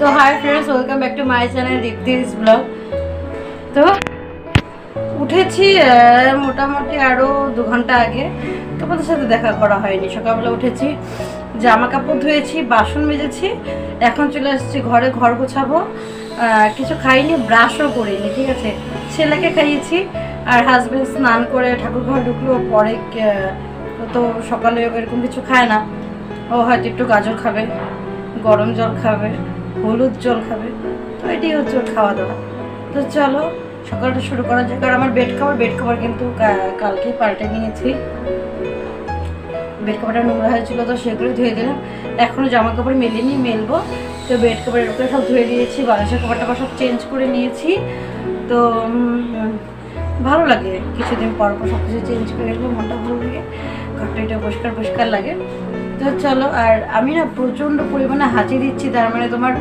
তো hi friends welcome back to my channel Deepti's blog তো উঠেছি মোটামুটি আরও দু ঘণ্টা আগে। তোমাদের সাথে দেখা করা হয়নি। সকালবেলা উঠেছি, জামা কাপড় ধুয়েছি, বাসন মেজেছি। এখন চলে আসছি ঘরে, ঘর গোছাবো। কিছু খাইনি ব্রাশও করিনি, ঠিক আছে? ছেলেকে খাইয়েছি, আর হাজবেন্ড স্নান করে ঠাকুর ঘর ঢুকলো, পরে তো সকালে এরকম কিছু খায় না। ও হয়তো একটু গাজর খাবে, গরম জল খাবে। হলুদ জল খাবে। তো এটাই হচ্ছে ওর খাওয়া দাওয়া। তো চলো, সকালটা শুরু করা যাক। আর আমার বেড খাবার বেড খাবার কিন্তু কালকেই পাল্টে নিয়েছি। বেড কভারটা নোংরা হয়েছিল তো সেগুলো ধুয়ে দিলাম। এখনও জামা কাপড় মেলিনি, মেলবো। তো বেড কভার এরকম সব ধুয়ে দিয়েছি। বালিশের কভারটা সব চেঞ্জ করে নিয়েছি। তো ভালো লাগে। কিছুদিন পর পর সব কিছু চেঞ্জ করে এলে মনটা ভালো লাগে। ঘরটা এটা পরিষ্কার পরিষ্কার লাগে। তো চলো, আর আমি না প্রচণ্ড পরিমাণে হাঁচি দিচ্ছি, তার মানে তোমার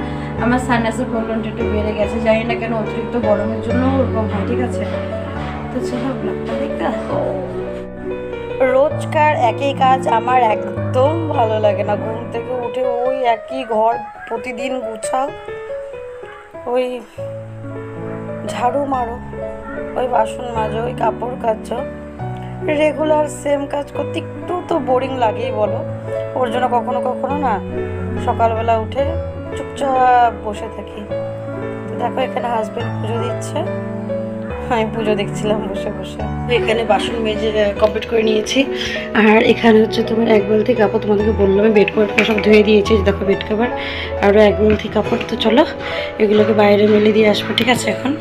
আমার সাইনাসের প্রবলেমটা একটু বেড়ে গেছে। জানি না কেন অতিরিক্ত গরমের জন্য ওরকম হয়, ঠিক আছে? তো চলো ব্লগটা দেখতে। রোজকার একই কাজ আমার একদম ভালো লাগে না। ঘুম থেকে উঠে ওই একই ঘর প্রতিদিন গুছাও, ওই ঝাড়ু মারো, ওই বাসন মাজো, ওই কাপড় কাচো। রেগুলার সেম কাজ করতে একটু তো বোরিং লাগেই বলো। ওর জন্য কখনো কখনো না সকালবেলা উঠে চুপচাপ বসে থাকি। দেখো, এখানে হাজবেন্ড পুজো দিচ্ছে। আমি পুজো দেখছিলাম বসে বসে। এখানে বাসন মেজে কমপ্লিট করে নিয়েছি। আর এখানে হচ্ছে তোমার এক বালতি কাপড় তোমাদেরকে বললাম বেড কভার সব ধুয়ে দিয়েছি দেখো বেড কভার আরও এক বালতি কাপড়, তো চলো, এগুলোকে বাইরে মেলে দিয়ে আসব, ঠিক আছে এখন?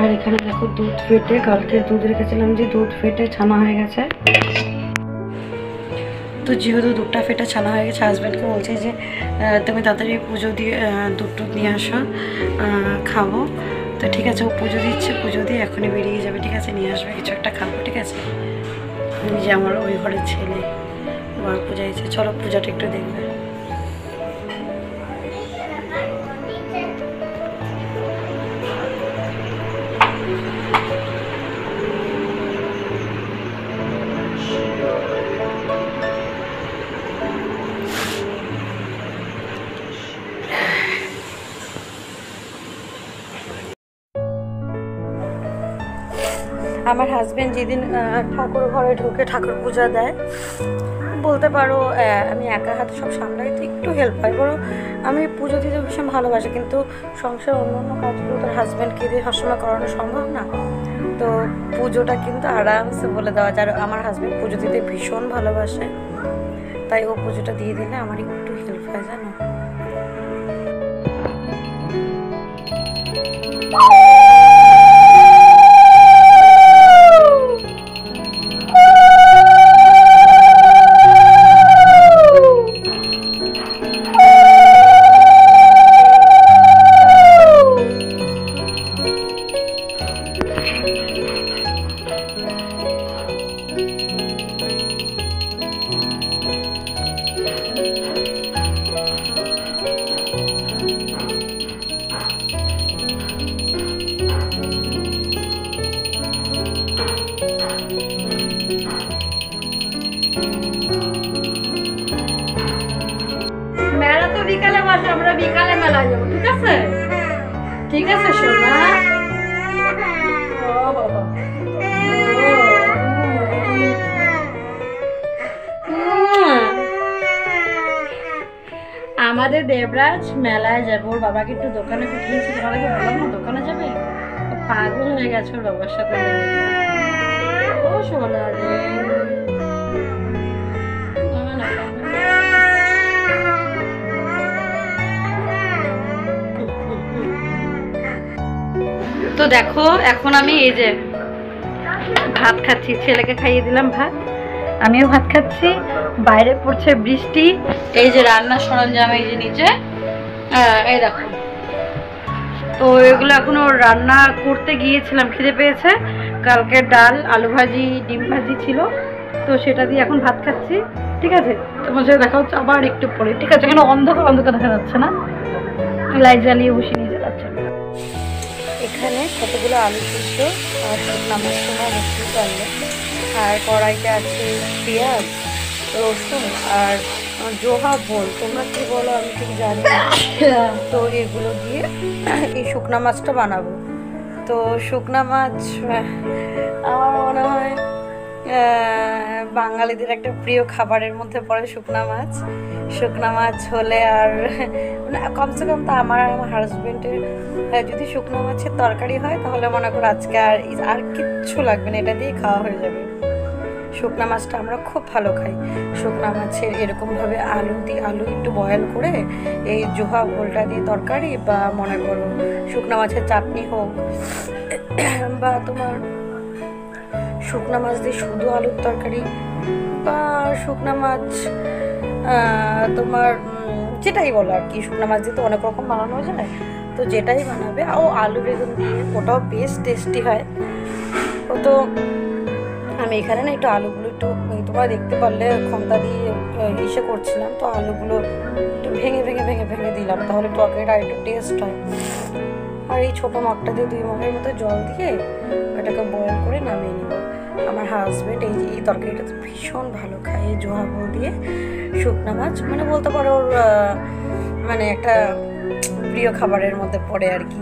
আর এখানে দেখো দুধ ফেটে, কালকে দুধ রেখেছিলাম যে দুধ ফেটে ছানা হয়ে গেছে। তো যেহেতু দুধটা ফেটা ছানা হয়ে গেছে হাজব্যান্ডকে বলছে যে তুমি তাড়াতাড়ি পুজো দিয়ে দুটো নিয়ে আসো খাব। তো ঠিক আছে, ও পুজো দিচ্ছে, পুজো দিয়ে এখনই বেরিয়ে যাবে, ঠিক আছে? নিয়ে আসবে, কিছু একটা খাব, ঠিক আছে? যে আমার ওই ঘরের ছেলে আমার পূজা চলো, পূজাটা একটু দেখবে। আমার হাজব্যান্ড যেদিন ঠাকুর ঘরে ঢুকে ঠাকুর পূজা দেয়, বলতে পারো আমি একা হাতে সব সামলাই তো একটু হেল্প পাই। বড় আমি পুজো দিতে ভীষণ ভালোবাসি, কিন্তু সংসার অন্য অন্য কাজগুলো তার হাজব্যান্ডকে দিয়ে সবসময় করানো সম্ভব না। তো পুজোটা কিন্তু আরামসে বলে দেওয়া যায়। আর আমার হাজব্যান্ড পুজো দিতে ভীষণ ভালোবাসে। তাই ও পুজোটা দিয়ে দিলে আমার একটু হেল্প হয়, জানো? আমাদের দেবরাজ মেলায় যাব, ওর বাবাকে একটু দোকানে পাঠিয়েছি। বললাম না দোকানে যাবে? পাগল হয়ে গেছে ওর বাবার সাথে। ও সোনা তো দেখো, এখন আমি এই যে ভাত খাচ্ছি, ছেলেকে খাইয়ে দিলাম ভাত। আমিও ভাত খাচ্ছি, বাইরে পড়ছে বৃষ্টি। এই যে রান্নার সরঞ্জাম এই যে নিচে এই দেখো। তো এগুলো এখনও রান্না করতে গিয়েছিলাম, খিদে পেয়েছে। কালকে ডাল, আলু ভাজি, ডিম ভাজি ছিল, তো সেটা দিয়ে এখন ভাত খাচ্ছি, ঠিক আছে? তোমার সাথে দেখা হচ্ছে আবার একটু পরে, ঠিক আছে? এখানে অন্ধকার অন্ধকার দেখা যাচ্ছে না? লাইট জ্বালিয়ে বসে নিয়ে যাচ্ছে। এখানে কতগুলো আলু সিদ্ধ আর নামার সময় মিষ্টি চাললে আর কড়াইতে আছে পেঁয়াজ, রসুন আর জোহা বোল তোমরা কি বলো? আমি ঠিক জানি তো এগুলো দিয়ে এই শুকনা মাছটা বানাবো। তো শুকনা মাছ আমার মনে হয় বাঙালিদের একটা প্রিয় খাবারের মধ্যে পড়ে শুকনা মাছ। শুকনা মাছ হলে আর কমসে কম তো আমার আর আমার হাজবেন্ডের যদি শুকনো মাছের তরকারি হয়, তাহলে মনে করো আজকে আর আর কিচ্ছু লাগবে না, এটা দিয়ে খাওয়া হয়ে যাবে। শুকনা মাছটা আমরা খুব ভালো খাই। শুকনা মাছের এরকমভাবে আলু দিয়ে আলু একটু বয়েল করে এই জোহা ভোলটা দিয়ে তরকারি বা মনে করো শুকনা মাছের চাটনি হোক, বা তোমার শুকনা মাছ দিয়ে শুধু আলুর তরকারি বা শুকনা মাছ তোমার যেটাই বলো আর কি, শুকনা মাছ দিয়ে তো অনেক রকম বানানো যায়। তো যেটাই বানাবে, ও আলু বেগুন দিয়ে, ওটাও বেশ টেস্টি হয়। ও তো, আমি এখানে না একটু আলুগুলো একটু তোমরা দেখতে পারলে ক্ষমতা দিয়ে ইসে করছিলাম, তো আলুগুলো একটু ভেঙে ভেঙে ভেঙে ভেঙে দিলাম, তাহলে তরকারিটা একটু টেস্ট হয়। আর এই ছোটো মগটা দিয়ে দুই মগের মতো জল দিয়ে এটাকে বয়ল করে নামিয়ে নিব। আমার হাজবেন্ড এই এই তরকারিটা তো ভীষণ ভালো খায়, এই জোহাবো দিয়ে শুকনা মাছ। মানে বলতে পারো, ওর মানে একটা প্রিয় খাবারের মধ্যে পড়ে আর কি।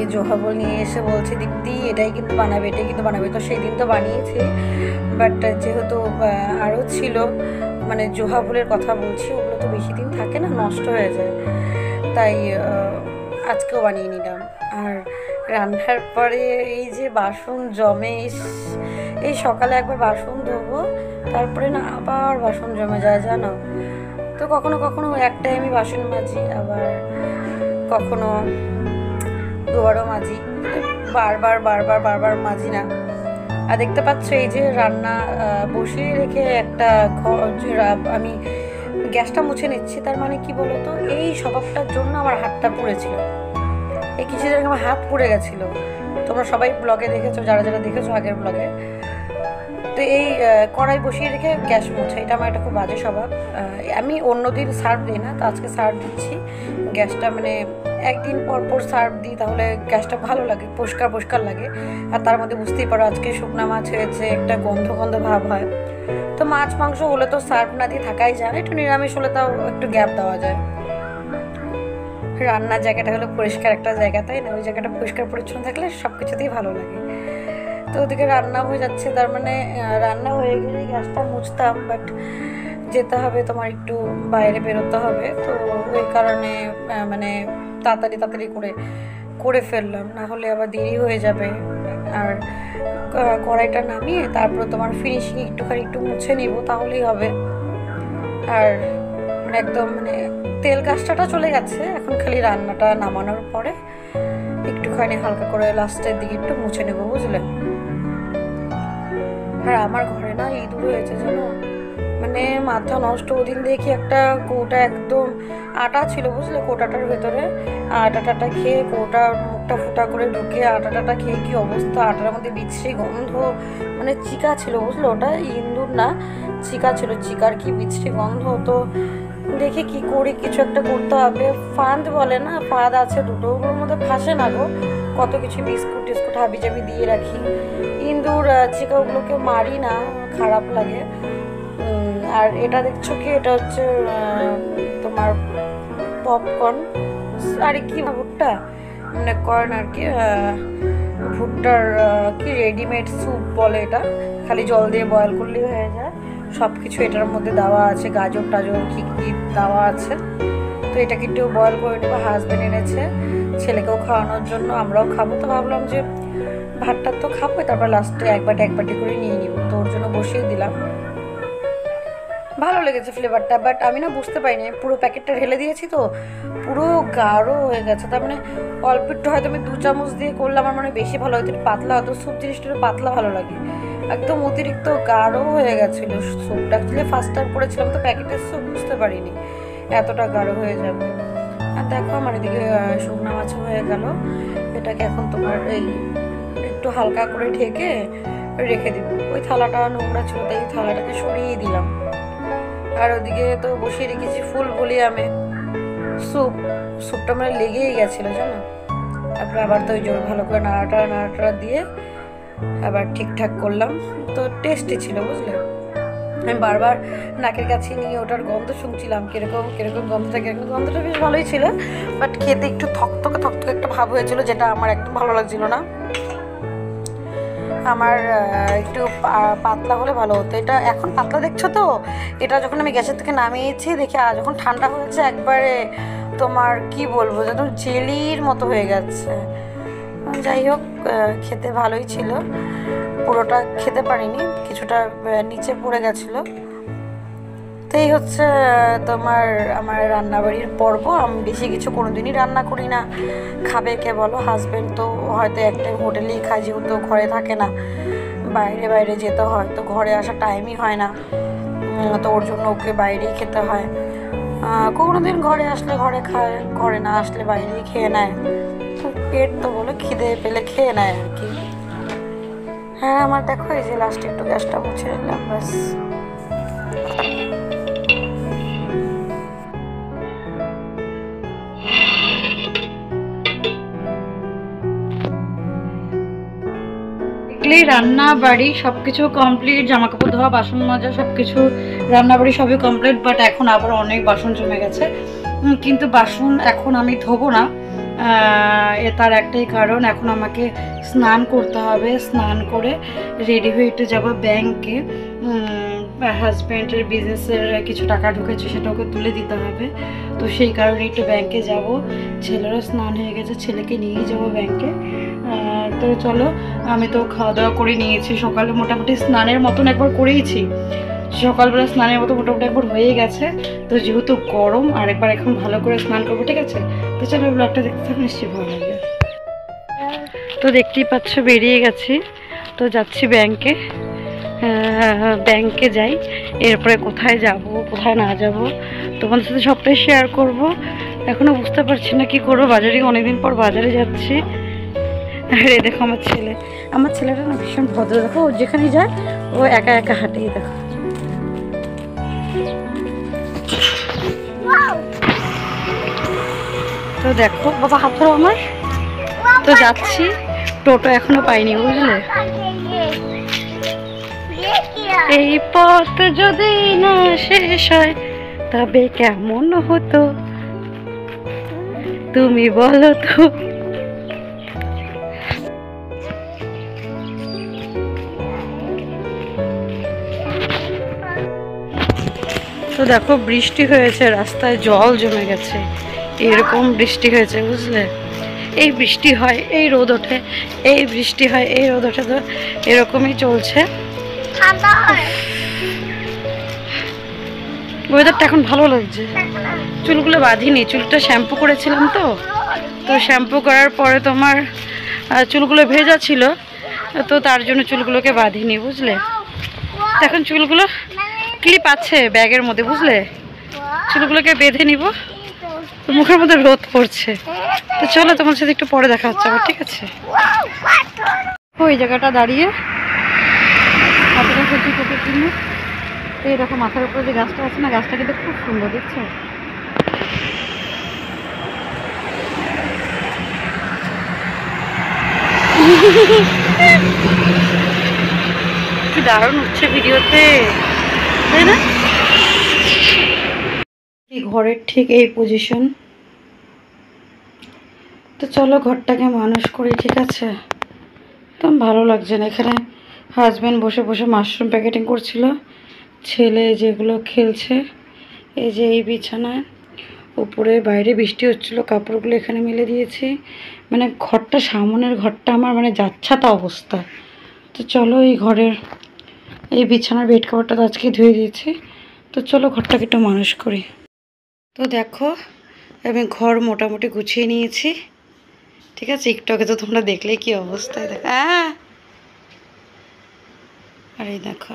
এই জোহাবল নিয়ে এসে বলছে, দীপ্তি, এটাই কিন্তু বানাবে, এটাই কিন্তু বানাবে। তো সেই দিন তো বানিয়েছি বাট যেহেতু আরও ছিল মানে জোহাবলের কথা বলছি, ওগুলো তো বেশি দিন থাকে না, নষ্ট হয়ে যায়। তাই আজকেও বানিয়ে নিলাম। রান্নার পরে এই যে বাসন জমে এই সকালে একবার বাসন ধোবো, তারপরে না আবার বাসন জমে যায়, জানো? তো কখনো কখনো একটাই আমি বাসন মাজি, আবার কখনো দুবারও মাজি, বারবার বারবার বারবার মাজি না। আর দেখতে পাচ্ছ এই যে রান্না বসিয়ে রেখে একটা ঘর আমি গ্যাসটা মুছে নিচ্ছি, তার মানে কি বলতো? এই স্বভাবটার জন্য আমার হাতটা পুড়েছিল। এই কিছুদিন আগে আমার হাত পুড়ে গেছিল। তোমরা সবাই ব্লগে দেখেছ, যারা যারা দেখেছ আগের ব্লগে তো এই কড়াই বসিয়ে রেখে গ্যাস মোছা, এটা আমার একটা খুব বাজে স্বভাব। আমি অন্যদিন সার্ভ দিই না, তো আজকে সার্ভ দিচ্ছি। গ্যাসটা মানে একদিন পর পর সার্ভ দিই, তাহলে গ্যাসটা ভালো লাগে, পরিষ্কার পরিষ্কার লাগে। আর তার মধ্যে বুঝতেই পারো, আজকে শুকনা মাছ হয়েছে, একটা গন্ধ গন্ধ ভাব হয়। তো মাছ মাংস হলে তো সার্ভ না দিয়ে থাকাই যায় একটু নিরামিষ হলে তাও একটু গ্যাপ দেওয়া যায়। রান্নার জায়গাটা হলো পরিষ্কার একটা জায়গা, তাই না? ওই জায়গাটা পরিষ্কার পরিচ্ছন্ন থাকলে সব কিছুতেই ভালো লাগে। তো ওদিকে রান্না হয়ে যাচ্ছে, তার মানে রান্না হয়ে গেলেই গ্যাসটা মুছতাম বাট যেতে হবে তোমার একটু বাইরে বেরোতে হবে। তো ওই কারণে মানে তাড়াতাড়ি তাড়াতাড়ি করে করে ফেললাম, না হলে আবার দেরি হয়ে যাবে। আর কড়াইটা নামিয়ে তারপর তোমার ফিনিশিং একটুখানি একটু মুছে নিব, তাহলেই হবে। আর মানে একদম মানে তেল কাজটাটা চলে গেছে, এখন খালি রান্নাটা নামানোর পরে একটুখানি হালকা করে লাস্টের দিকে একটু মুছে নেব, বুঝলে? আর আমার ঘরে না ইঁদুর হয়েছে, জানো? মানে মাথা নষ্ট, ওদিন দেখি একটা কৌটা একদম আটা ছিল, বুঝলে? কৌটাটার ভেতরে। আটা টাটা খেয়ে কৌটার মুখটা ফুটা করে ঢুকে আটা টাটা খেয়ে কি অবস্থা? আটার মধ্যে বিচ্ছিরি গন্ধ মানে চিকা ছিল, বুঝলে? ওটা ইঁদুর না, চিকা ছিল। চিকার কি বিচ্ছিরি গন্ধ? তো দেখি কি করি, কিছু একটা করতে হবে। ফাঁদ বলে না, ফাঁদ আছে দুটো। ওগুলোর মধ্যে ফাঁসে না গো। কত কিছু বিস্কুট টিস্কুট হাবি জাবি দিয়ে রাখি। ইন্দুর চিকা, ওগুলোকে মারি না, খারাপ লাগে। আর এটা দেখছ কি, এটা হচ্ছে তোমার পপকর্ন আরে কি ভুট্টা? মানে কর্ন আর কি ভুট্টার কি রেডিমেড স্যুপ বলে এটা। খালি জল দিয়ে বয়েল করলেই হয়ে যায়। সব কিছু এটার মধ্যে দেওয়া আছে, গাজর টাজর কি কি দেওয়া আছে। তো এটাকে একটু বয়েল করে নেব হাজব্যান্ড এনেছে, ছেলেকেও খাওয়ানোর জন্য, আমরাও খাব। তো ভাবলাম যে ভাতটা তো খাব তারপর লাস্টে এক বাটি এক বাটি করে নিয়ে নিব। তো ওর জন্য বসিয়ে দিলাম। ভালো লেগেছে ফ্লেভারটা বাট আমি না বুঝতে পারিনি। পুরো প্যাকেটটা ঢেলে দিয়েছি তো, পুরো গাঢ় হয়ে গেছে। তার মানে অল্প একটু হয়তো আমি দু চামচ দিয়ে করলে আমার মানে বেশি ভালো একটু পাতলা হতো স্যুপ জিনিসটা পাতলা ভালো লাগে। একদম অতিরিক্ত গাঢ় হয়ে গেছিল স্যুপটা অ্যাকচুয়ালি ফার্স্ট টাইম করেছিলাম তো প্যাকেটের স্যুপ বুঝতে পারিনি, এতটা গাঢ় হয়ে যাবে। আর দেখো আমার এদিকে শুকনো মাছ হয়ে গেল। এটাকে এখন তোমার এই একটু হালকা করে ঢেকে রেখে দিব। ওই থালাটা নোংরা ছিল, তাই থালাটাকে সরিয়ে দিলাম। আর ওদিকে তো বসিয়ে রেখেছি ফুল বলি আমি স্যুপ, স্যুপটা মানে লেগেই গেছিল, জানো? তারপরে আবার তো ওই জোর ভালো করে নাড়াটা নাড়াটা দিয়ে আবার ঠিকঠাক করলাম। তো টেস্টি ছিল, বুঝলে? আমি বারবার নাকের কাছে নিয়ে ওটার গন্ধ শুনছিলাম, কীরকম, কীরকম গন্ধটা, কীরকম গন্ধটা বেশ ভালোই ছিল বাট খেতে একটু থকথকে থকথকে একটা ভাব হয়েছিল, যেটা আমার একদম ভালো লাগছিল না। আমার একটু পাতলা হলে ভালো হতো। এটা এখন পাতলা দেখছ তো? এটা যখন আমি গ্যাসের থেকে নামিয়েছি, দেখি যখন ঠান্ডা হয়েছে, একবারে তোমার কি বলব, যেন জেলির মতো হয়ে গেছে। যাই হোক খেতে ভালোই ছিল। পুরোটা খেতে পারিনি, কিছুটা নিচে পড়ে গেছিল। তো এই হচ্ছে, তোমার, আমার রান্নাবাড়ির পর্ব। আমি বেশি কিছু কোনোদিনই রান্না করি না। খাবে কে বলো হাজব্যান্ড তো হয়তো একটা হোটেলেই খায়, যেহেতু ঘরে থাকে না। বাইরে বাইরে যেতে হয়, তো ঘরে আসার টাইমই হয় না। তো ওর জন্য ওকে বাইরেই খেতে হয়। কোনো দিন ঘরে আসলে ঘরে খায়, ঘরে না আসলে বাইরেই খেয়ে নেয়। পেট তো বলে খিদে পেলে খেয়ে নেয় আর কি। হ্যাঁ আমার দেখো, এই যে লাস্টে একটু গ্যাসটা মুছে নিলাম, ব্যাস। দেখলেই রান্না বাড়ি সব কিছু কমপ্লিট জামা কাপড় ধোয়া, বাসন মাজা সব কিছু রান্না বাড়ি সবই কমপ্লিট বাট এখন আবার অনেক বাসন জমে গেছে। কিন্তু বাসন এখন আমি ধোবো না। এ তার একটাই কারণ, এখন আমাকে স্নান করতে হবে, স্নান করে রেডি হয়ে একটু যাব ব্যাংকে হাজব্যান্ডের বিজনেসের কিছু টাকা ঢুকেছে, সেটা ওকে তুলে দিতে হবে। তো সেই কারণে একটু ব্যাংকে যাব। ছেলেরও স্নান হয়ে গেছে, ছেলেকে নিয়েই যাব ব্যাংকে তো চলো। আমি তো খাওয়া দাওয়া করে নিয়েছি। সকালে মোটামুটি স্নানের মতন একবার করেইছি। সকালবেলা স্নানের মতো মোটামুটি একবার হয়ে গেছে। তো যেহেতু গরম আর একবার এখন ভালো করে স্নান করব, ঠিক আছে? তো চলো ব্লগটা দেখতে থাকো, নিশ্চয়ই ভালো লাগবে। তো দেখতেই পাচ্ছ, বেরিয়ে গেছি। তো যাচ্ছি ব্যাংকে। ব্যাংকে যাই। এরপরে কোথায় যাব, কোথায় না যাব, তোমাদের সাথে সবটাই শেয়ার করব। এখনও বুঝতে পারছি না কি করব। বাজারে অনেকদিন পর বাজারে যাচ্ছি। আরে দেখো আমার ছেলে। আমার ছেলেটা না ভীষণ ভদ্র। দেখো, ও যেখানে যায়, ও একা একা হাঁটেই দেখো। তো দেখো, বাবা, হাত ধরো আমার। তো যাচ্ছি। টোটো এখনও পাইনি বুঝলে? এই পথ যদি না শেষ হয়, তবে কেমন হতো? তুমি বলো তো। তো দেখো বৃষ্টি হয়েছে রাস্তায় জল জমে গেছে। এরকম বৃষ্টি হয়েছে বুঝলে? এই বৃষ্টি হয় এই রোদ ওঠে এই বৃষ্টি হয় এই রোদ ওঠে তো এরকমই চলছে। ওয়েদারটা এখন ভালো লাগছে। চুলগুলো বাঁধিনি চুলটা শ্যাম্পু করেছিলাম তো। তো শ্যাম্পু করার পরে তোমার চুলগুলো ভেজা ছিল তো তার জন্য চুলগুলোকে বাঁধিনি বুঝলে? এখন চুলগুলো ক্লিপ আছে ব্যাগের মধ্যে, বুঝলে? চুলগুলোকে বেঁধে নিব। মুখের মধ্যে রোদ পড়ছে। তো চলো তোমার সাথে একটু পরে দেখা হচ্ছে আবার, ঠিক আছে? ওই জায়গাটা দাঁড়িয়ে এই দেখো, মাথার উপরে যে গাছটা আছে না, গাছটা কিন্তু খুব সুন্দর, দেখছ? দারুণ হচ্ছে ভিডিওতে। তাই না? ঘরের ঠিক এই পজিশন তো চলো ঘরটাকে মানুষ করি, ঠিক আছে? তো ভালো লাগছে না। এখানে হাজব্যান্ড বসে বসে মাশরুম প্যাকেটিং করছিল। ছেলে যেগুলো খেলছে, এই যে এই বিছানায়। উপরে বাইরে বৃষ্টি হচ্ছিল, কাপড়গুলো এখানে মেলে দিয়েছি। মানে ঘরটা, সামনের ঘরটা আমার মানে যাচ্ছাতা অবস্থা। তো চলো এই ঘরের এই বিছানার বেড কভারটা তো আজকে ধুয়ে দিয়েছি। তো চলো ঘরটাকে একটু মানুষ করি। তো দেখো, আমি ঘর মোটামুটি গুছিয়ে নিয়েছি। ঠিক আছে আগে তো তোমরা দেখলে কি অবস্থায় দেখো। হ্যাঁ। আর এই দেখো।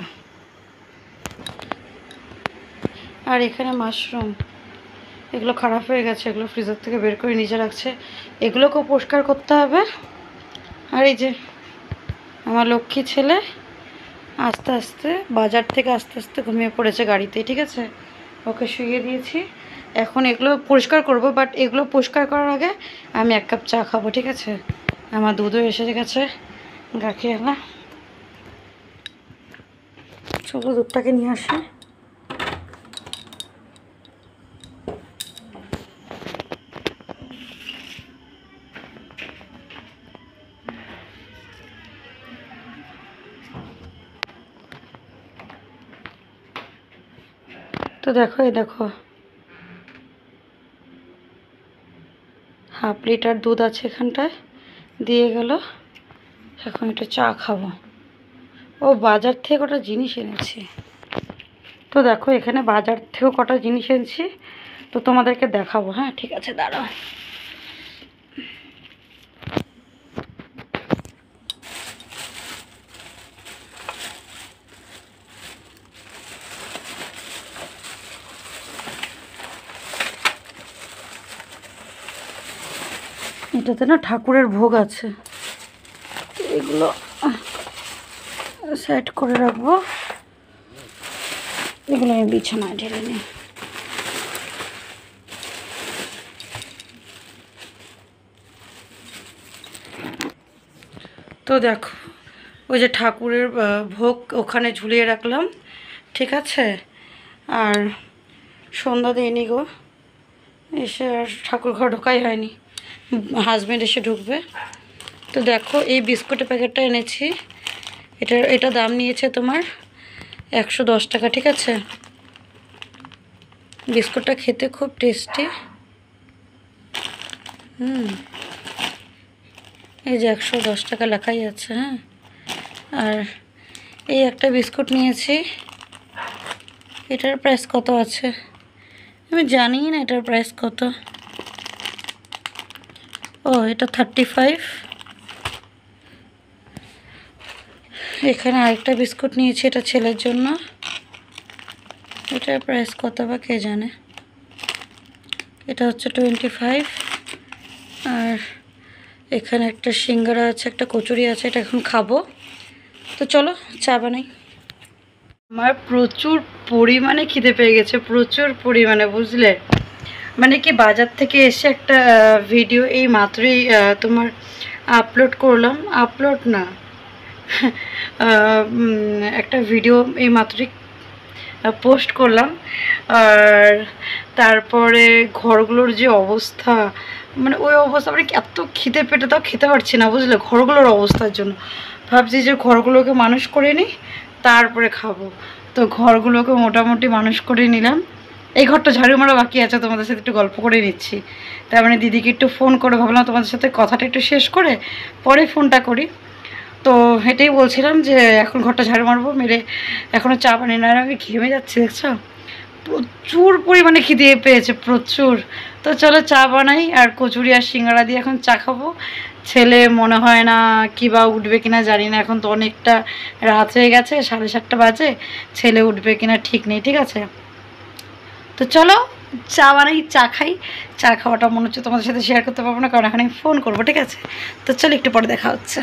আর এখানে মাশরুম এগুলো খারাপ হয়ে গেছে, এগুলো ফ্রিজার থেকে বের করে নিচে রাখছে। এগুলোকেও পরিষ্কার করতে হবে। আর এই যে, আমার লক্ষ্মী ছেলে আস্তে আস্তে, বাজার থেকে আস্তে আস্তে ঘুমিয়ে পড়েছে গাড়িতে, ঠিক আছে? ওকে শুয়ে দিয়েছি। এখন এগুলো পরিষ্কার করব বাট এগুলো পরিষ্কার করার আগে আমি এক কাপ চা খাব, ঠিক আছে? আমার দুধও এসে গেছে গাখি এলা চলো দুধটাকে নিয়ে আসি। তো দেখো, এই দেখো। হাফ লিটার দুধ আছে এখানটায়, দিয়ে গেল। এখন একটু চা খাব। ও, বাজার থেকে কটা জিনিস এনেছি। তো দেখো, এখানে বাজার থেকেও কটা জিনিস এনেছি। তো তোমাদেরকে দেখাবো হ্যাঁ ঠিক আছে, দাঁড়াও। এটাতে না ঠাকুরের ভোগ আছে। এগুলো সেট করে রাখব। এগুলো আমি বিছানায় ঢেলে নিই। তো দেখো, ওই যে ঠাকুরের ভোগ ওখানে ঝুলিয়ে রাখলাম, ঠিক আছে? আর সন্ধ্যা দিইনি গো, এসে আর ঠাকুর ঘর ঢোকাই হয়নি। হাজব্যান্ড এসে ঢুকবে। তো দেখো, এই বিস্কুটের প্যাকেটটা এনেছি। এটা এটা দাম নিয়েছে তোমার একশো দশ টাকা, ঠিক আছে? বিস্কুটটা খেতে খুব টেস্টি। হুম। এই যে একশো দশ টাকা লেখাই আছে হ্যাঁ? আর এই একটা বিস্কুট নিয়েছি। এটার প্রাইস কত আছে? আমি জানি না এটার প্রাইস কত। ও, এটা থার্টি ফাইভ এখানে আরেকটা বিস্কুট নিয়েছি, এটা ছেলের জন্য। এটার প্রাইস কত বা কে জানে? এটা হচ্ছে টোয়েন্টি ফাইভ আর এখানে একটা সিঙ্গারা আছে, একটা কচুরি আছে, এটা এখন খাব। তো চলো, চা বানাই। আমার প্রচুর পরিমাণে খিদে পেয়ে গেছে, প্রচুর পরিমাণে, বুঝলে? মানে কি বাজার থেকে এসে একটা ভিডিও এই মাত্রই তোমার আপলোড করলাম। আপলোড না একটা ভিডিও এই মাত্রই পোস্ট করলাম। আর তারপরে ঘরগুলোর যে অবস্থা মানে ওই অবস্থা মানে এত খিদে পেটে তাও খেতে পারছি না, বুঝলে? ঘরগুলোর অবস্থার জন্য। ভাবছি যে ঘরগুলোকে মানুষ করে নিই, তারপরে খাব। তো ঘরগুলোকে মোটামুটি মানুষ করে নিলাম। এই ঘরটা ঝাড়ু মারা বাকি আছে, তোমাদের সাথে একটু গল্প করে নিচ্ছি। তার মানে দিদিকে একটু ফোন করে ভাবলাম তোমাদের সাথে কথাটা একটু শেষ করে পরে ফোনটা করি। তো এটাই বলছিলাম যে, এখন ঘরটা ঝাড়ু মারবো। মেরে এখনও চা বানিয়ে না, আমি ঘেমে যাচ্ছি, দেখছ? প্রচুর পরিমাণে খিদে পেয়েছে, প্রচুর। তো চলো চা বানাই, আর কচুরি আর সিঙ্গারা দিয়ে এখন চা খাব। ছেলে মনে হয় না কি বা উঠবে কিনা জানি না, এখন তো অনেকটা রাত হয়ে গেছে, সাড়ে সাতটা বাজে। ছেলে উঠবে কিনা ঠিক নেই, ঠিক আছে? তো চলো, চা বানাই, চা খাই। চা খাওয়াটা মনে হচ্ছে তোমাদের সাথে শেয়ার করতে পারব না, কারণ এখন আমি ফোন করব, ঠিক আছে? তো চলো, একটু পরে দেখা হচ্ছে।